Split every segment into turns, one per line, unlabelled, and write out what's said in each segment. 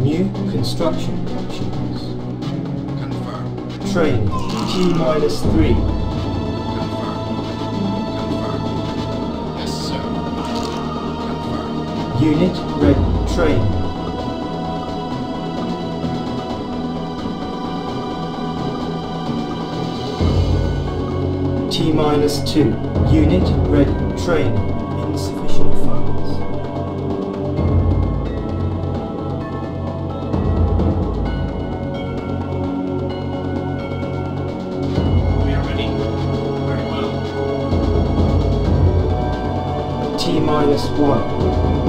New construction options.
Confirm.
Training. T minus three.
Confirm. Confirm. Yes, sir. Confirm.
Unit ready. train. T minus two. Unit ready.
train. Thank you.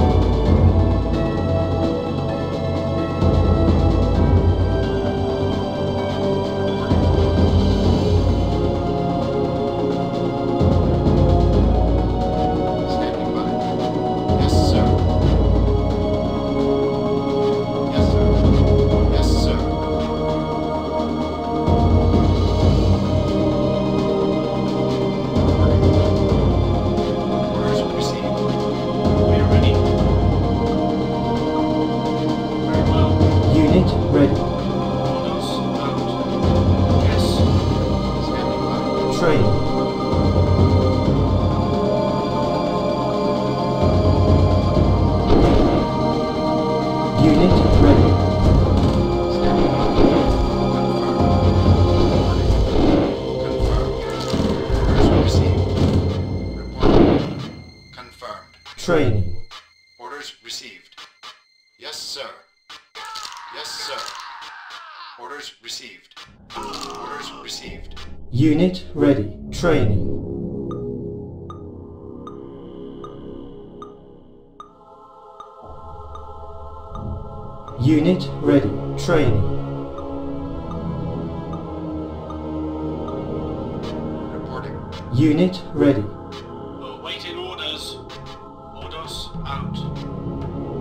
Unit ready. Training. Unit ready. Training.
Reporting.
Unit ready.
Awaiting orders. Orders out.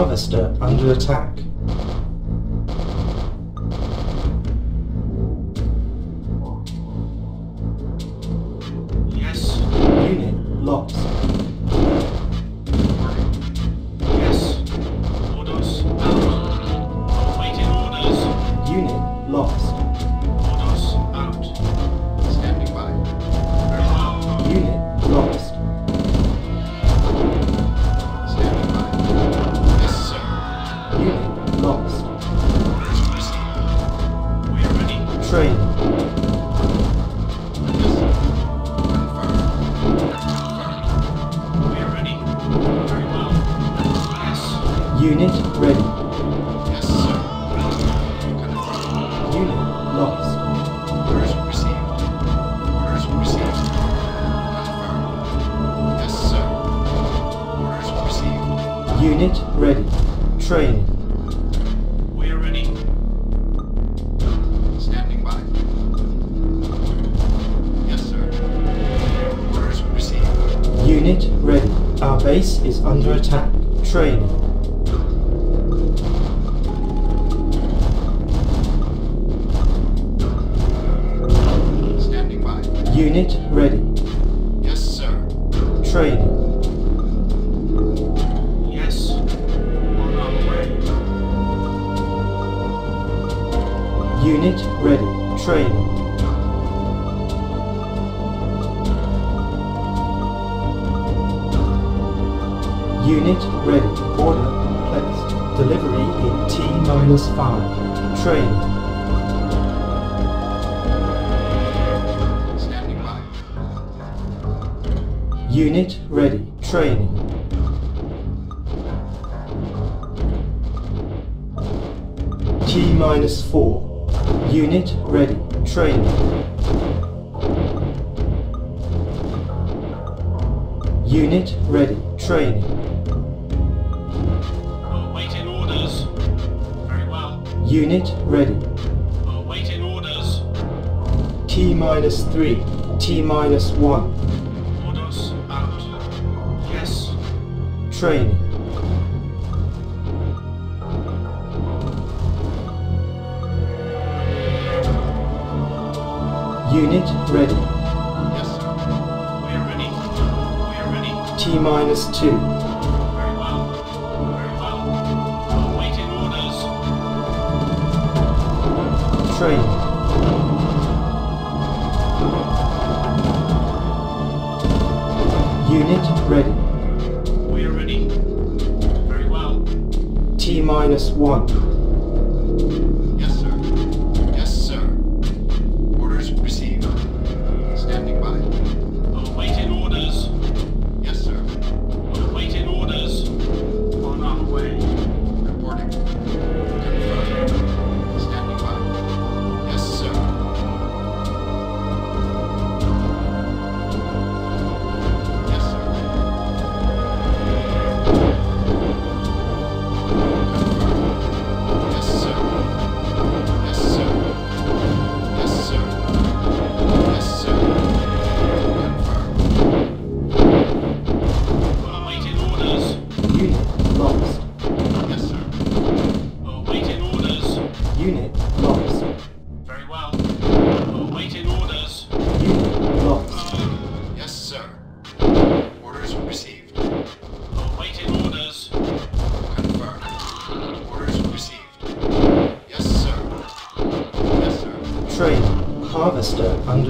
harvester under attack. Unit
ready.
under attack train.
Standing by.
Unit ready.
Yes, sir.
Train.
Yes.
Unit ready. Training. Unit ready to order placed. Delivery in T-5. Train. Standing by. Unit ready. Training. T-4. Unit ready. Training. Unit ready. Training. Unit ready.
Awaiting orders.
T minus three. T minus one.
Orders out. Yes.
Training. Unit ready.
Yes, sir.
We're ready. We're ready.
T minus two. Training. Unit ready.
We're ready. Very well.
T minus one.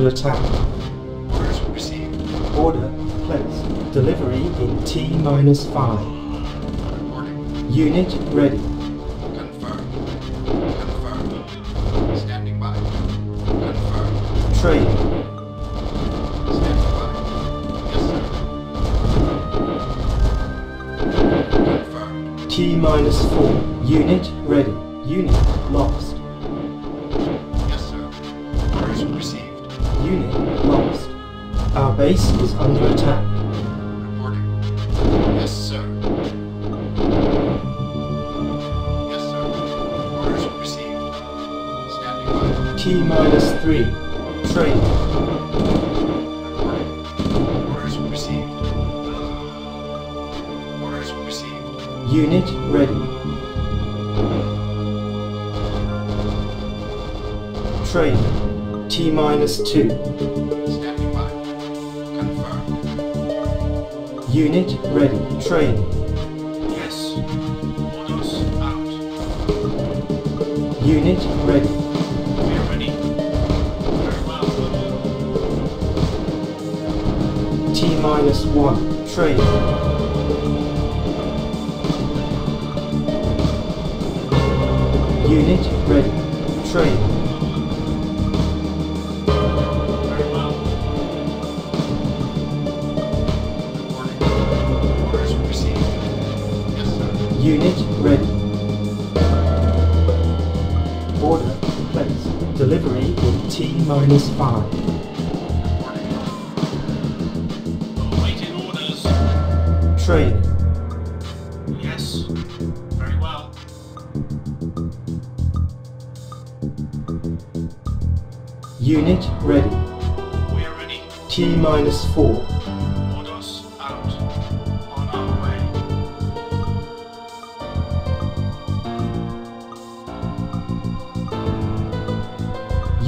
Under attack.
Orders received.
Order placed. Delivery in T minus five.
Reporting.
Unit ready.
Confirmed. Confirmed. Standing by. Confirmed.
Training.
Standing by. Yes, sir. Confirmed.
T minus four. Unit ready. Unit lost. Base is under attack.
Reporting. Yes, sir. Yes, sir. Orders received. Standing by.
T minus three.
Reporting. Orders received. Orders received.
Unit ready. Training. T minus two. Unit ready. Training.
Yes. Orders out.
Unit ready.
We're ready. Very well.
T minus one. Training. Unit ready. Training. Unit ready. Order placed. Delivery in T minus five.
Awaiting orders.
Training.
Yes. Very well.
Unit ready.
We're ready.
T minus four.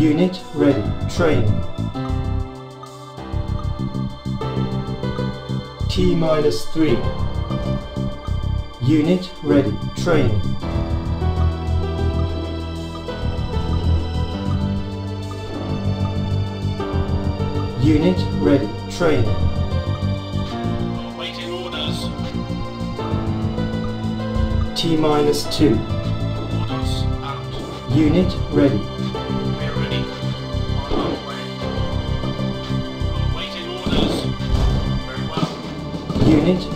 Unit ready. Training. T minus three. Unit ready. Training. Unit ready. Training.
Awaiting orders.
T minus two.
Orders out.
Unit ready.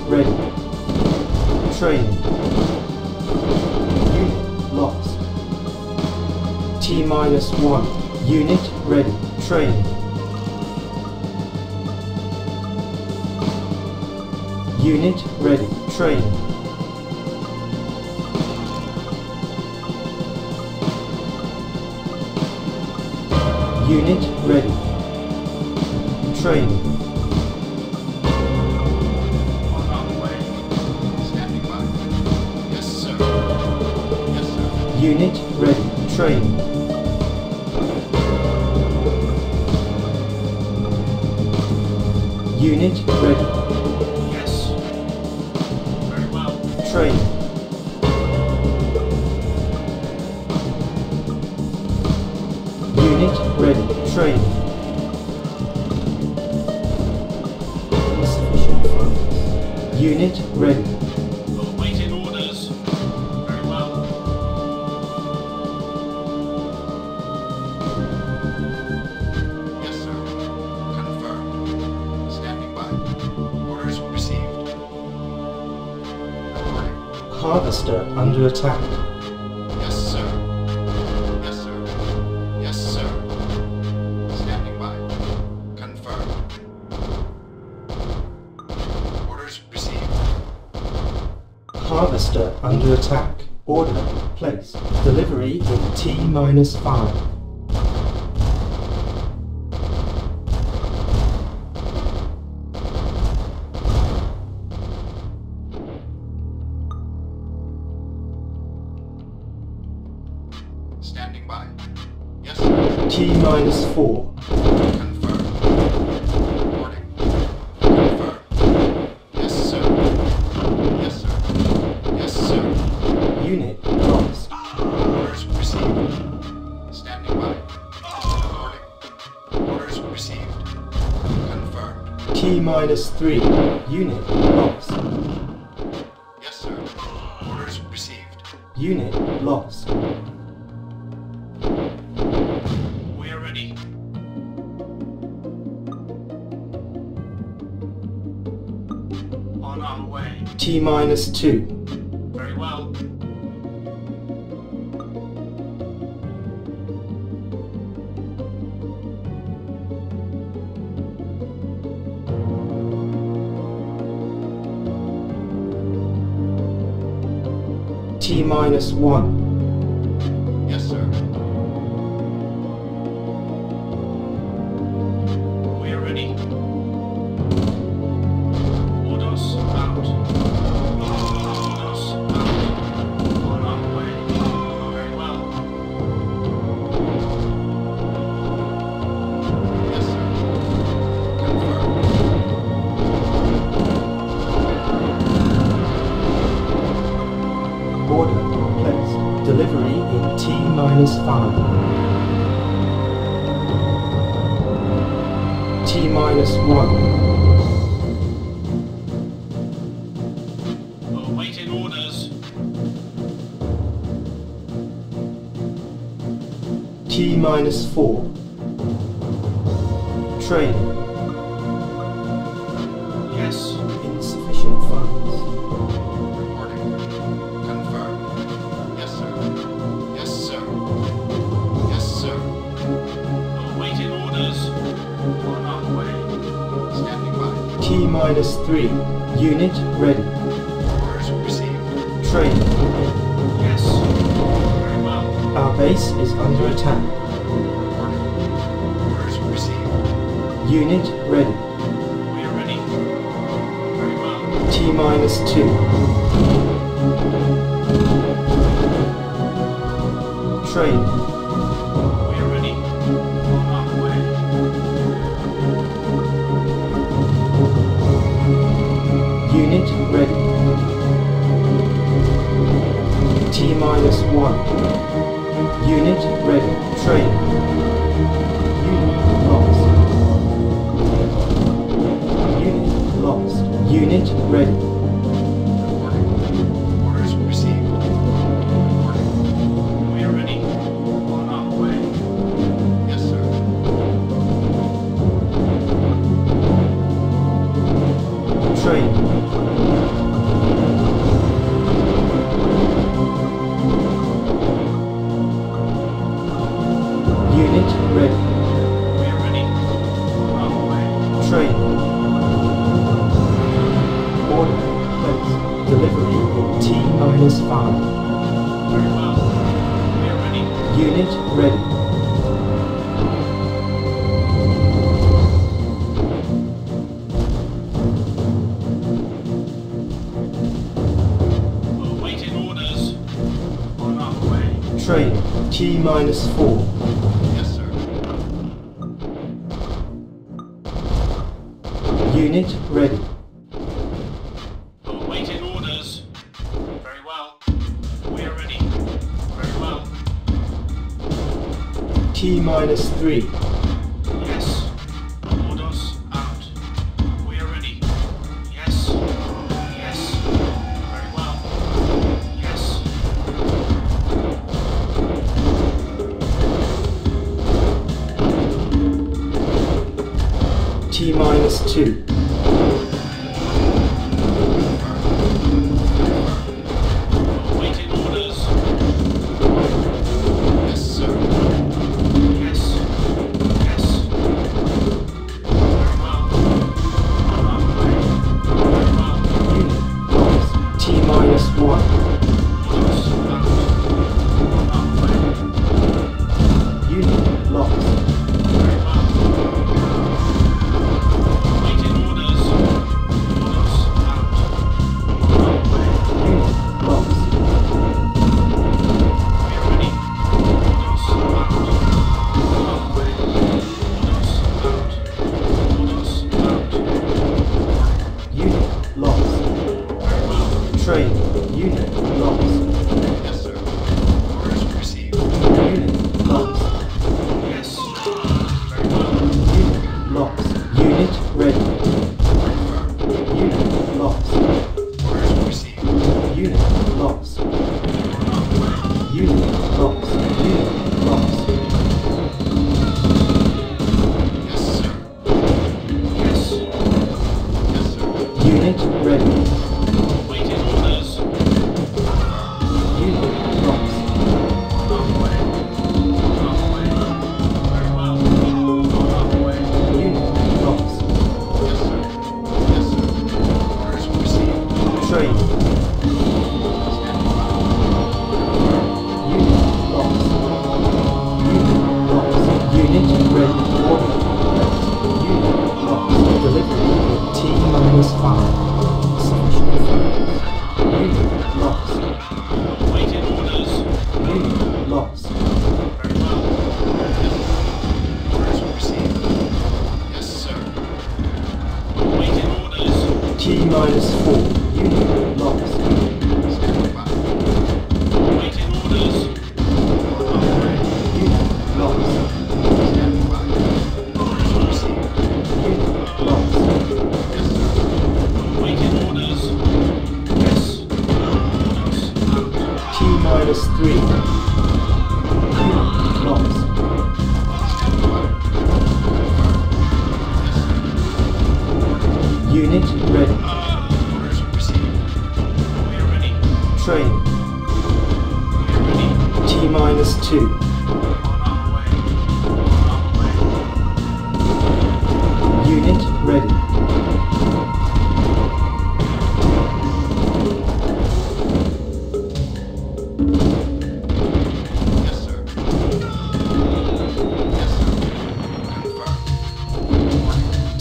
Ready.
Training. Unit lost. T minus one. Unit ready. Training. Unit ready. Training. Unit ready. Training. Unit ready. Train. Unit ready.
Yes. Very well.
Training. Harvester under attack.
Yes, sir. Yes, sir. Yes, sir. Standing by. Confirmed. Orders received.
Harvester under attack. Order placed. Delivery in T minus five.
Standing by. Yes, sir.
T minus four.
Confirmed. Reporting. Confirmed. Yes, sir. Yes, sir. Yes, sir.
Unit lost.
Orders received. Standing by. Reporting. Orders received. Confirmed.
T minus three. Unit T minus 2.
Very well.
T minus
1.
Order placed. Delivery in T minus five. T minus one.
Awaiting orders.
T minus four. Training. Minus three. Unit ready.
Orders received.
Training.
Yes. Very well.
Our base is under attack.
Orders received.
Unit ready.
We are ready. Very well.
T minus two. Training. Minus one. Unit ready. Train. Unit lost. Unit lost. Unit ready. train. T minus four.
Yes, sir.
Unit ready.
Awaiting orders. Very well. We are ready. Very well.
T minus
three.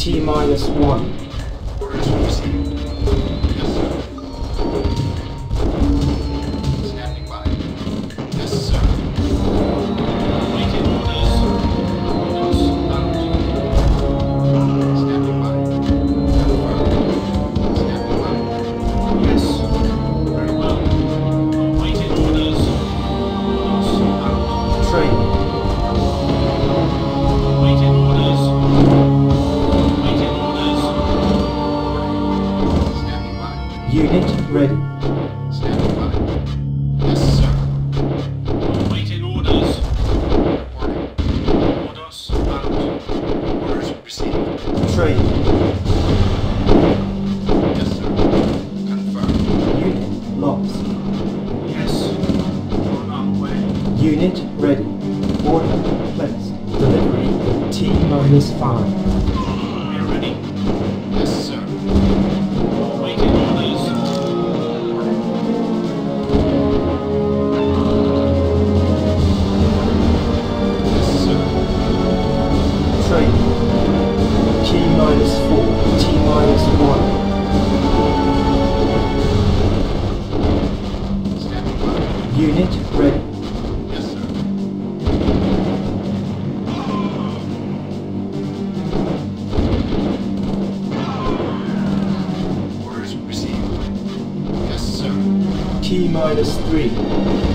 t minus 1. tree. T minus 3.